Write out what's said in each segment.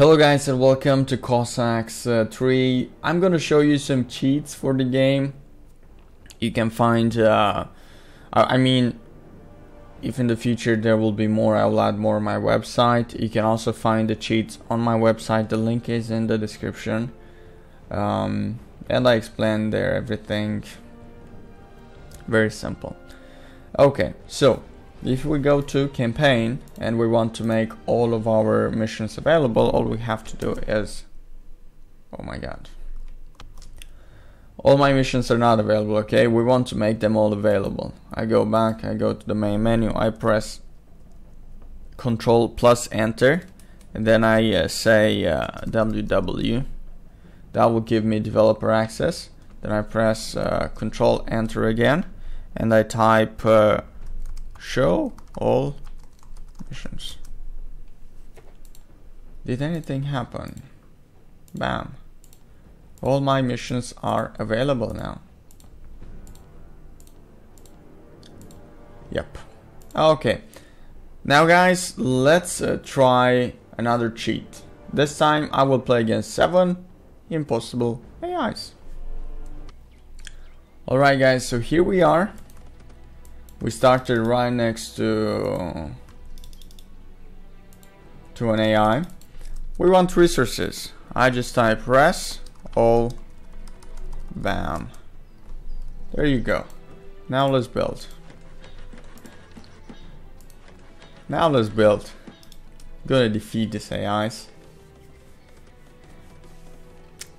Hello guys and welcome to Cossacks uh, 3. I'm gonna show you some cheats for the game. You can find, uh, I mean, if in the future there will be more, I will add more on my website. You can also find the cheats on my website. The link is in the description. Um, and I explain there everything. Very simple. Okay, so if we go to campaign and we want to make all of our missions available, all we have to do is, oh my god. All my missions are not available, okay? We want to make them all available. I go back, I go to the main menu, I press Control plus Enter, and then I uh, say uh, WW. That will give me developer access. Then I press uh, Control Enter again, and I type uh, Show all missions. Did anything happen? Bam. All my missions are available now. Yep. Okay. Now guys, let's uh, try another cheat. This time I will play against 7 impossible AIs. Alright guys, so here we are we started right next to to an AI. We want resources. I just type res all bam. There you go. Now let's build. Now let's build. Gonna defeat these AIs.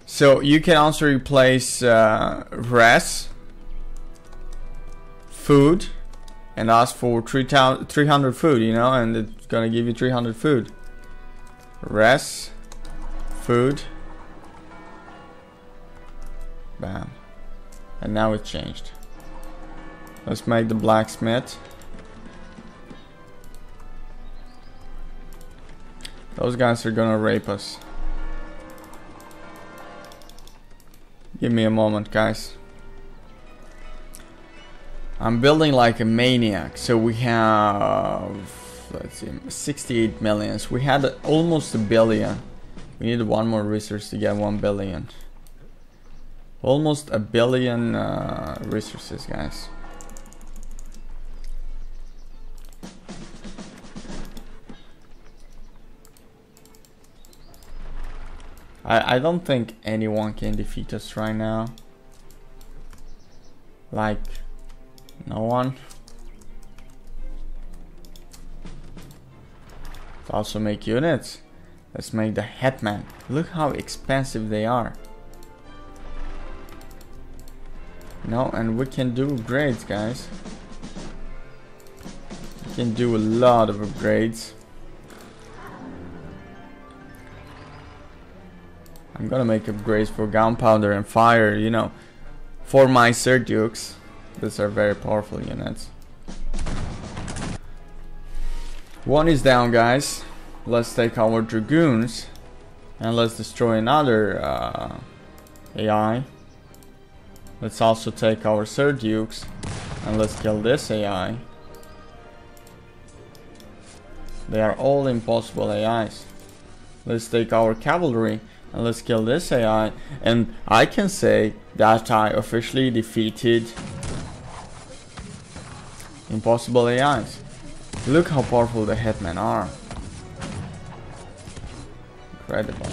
So you can also replace uh, res food and ask for 300 food, you know, and it's gonna give you 300 food. Res, food, bam. And now it changed. Let's make the blacksmith. Those guys are gonna rape us. Give me a moment, guys. I'm building like a maniac. So we have, let's see, 68 millions. We had almost a billion. We need one more resource to get 1 billion. Almost a billion uh, resources, guys. I, I don't think anyone can defeat us right now. Like, no one. Let's also make units. Let's make the Hetman. Look how expensive they are. No, and we can do upgrades, guys. We can do a lot of upgrades. I'm gonna make upgrades for gunpowder and fire, you know, for my Serdiuks. These are very powerful units. One is down, guys. Let's take our Dragoons and let's destroy another uh, AI. Let's also take our Serdiuks and let's kill this AI. They are all impossible AIs. Let's take our cavalry and let's kill this AI. And I can say that I officially defeated Impossible AIs. Look how powerful the Hetmen are. Incredible.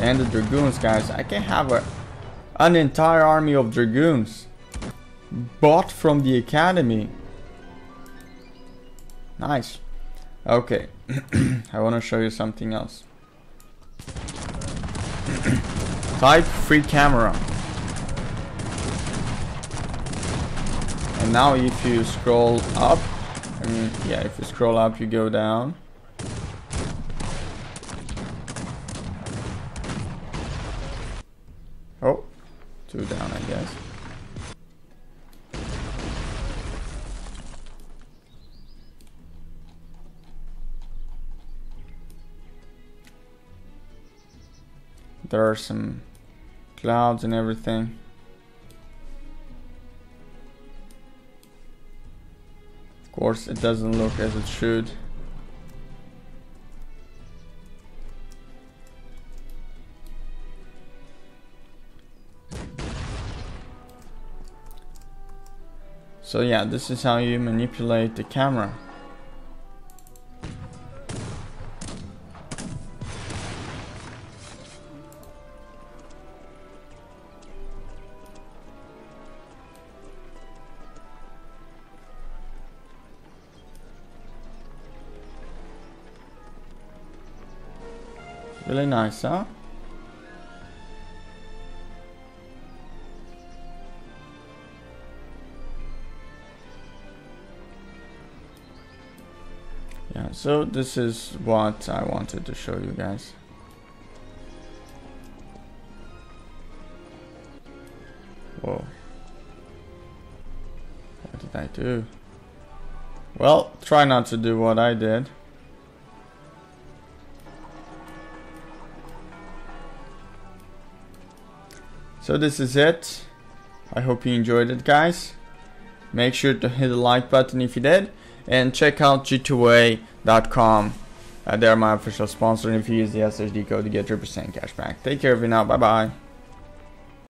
And the Dragoons, guys. I can have a, an entire army of Dragoons. Bought from the Academy. Nice. Okay. I want to show you something else. Type free camera. And now if you scroll up, I mean, yeah, if you scroll up, you go down. Oh, two down, I guess. There are some clouds and everything. course it doesn't look as it should. So yeah, this is how you manipulate the camera. Really nice, huh? Yeah, so this is what I wanted to show you guys. Whoa. What did I do? Well, try not to do what I did. So this is it. I hope you enjoyed it guys. Make sure to hit the like button if you did. And check out g2a.com. Uh, they're my official sponsor and if you use the SHD code you get 3% cash back. Take care of you now. Bye bye.